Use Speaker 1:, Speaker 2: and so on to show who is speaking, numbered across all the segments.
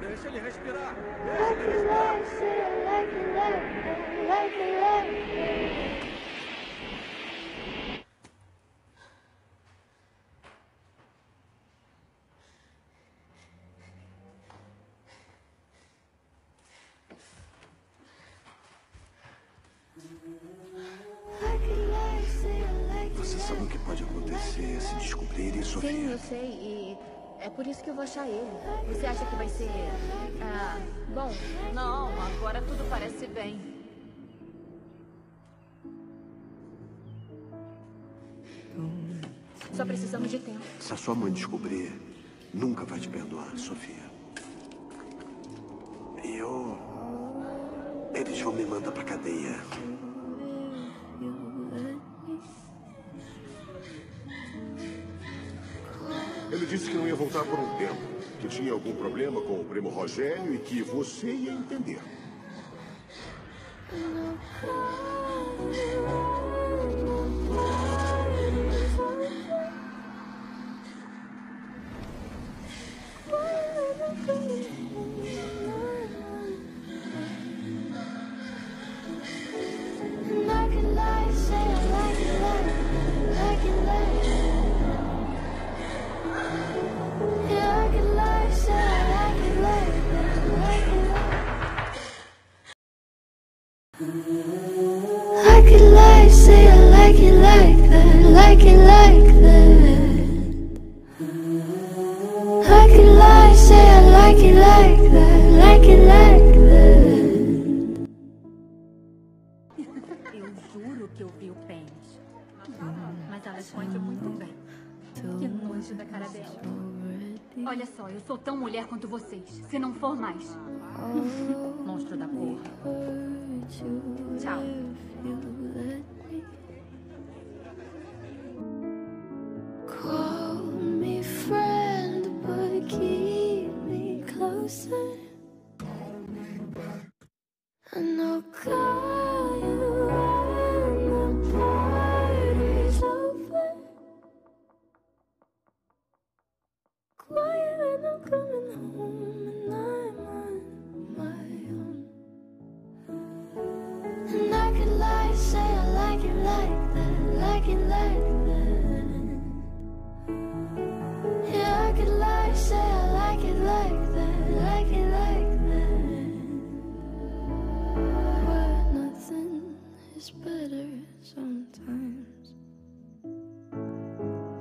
Speaker 1: Deixa ele respirar.
Speaker 2: Like
Speaker 3: acontecer se descobrirem,
Speaker 4: Sim,
Speaker 3: Sofia?
Speaker 4: eu sei. E é por isso que eu vou achar ele. Você acha que vai ser. Ah, bom,
Speaker 5: Não, agora tudo parece bem.
Speaker 4: só precisamos de tempo.
Speaker 3: Se a sua mãe descobrir, nunca vai te perdoar, Sofia. E eu. Eles vão me mandar pra cadeia.
Speaker 6: Disse que não ia voltar por um tempo, que tinha algum problema com o primo Rogério e que você ia entender.
Speaker 2: Like say it, like it, like that, like it, like that. Say it, like it, like that, like it, like that.
Speaker 5: Eu juro que eu vi o pênis. Mas ela esconde muito bem. Que nojo da cara dela. Olha só, eu sou tão mulher quanto vocês. Se não for mais. Monstro da porra. Tchau.
Speaker 2: Call me friend, but keep me closer. And I'll call coming home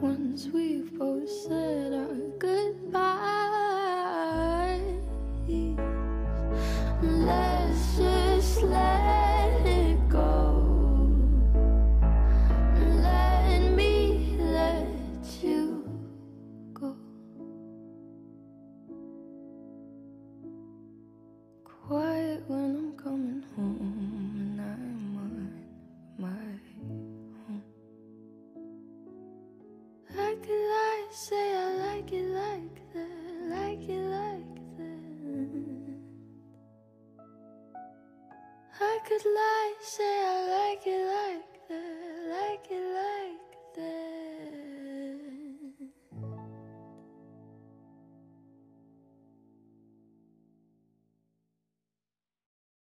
Speaker 2: Once we've both said our goodbyes, let's say I like it like that, like it like that. I could lie, say I like it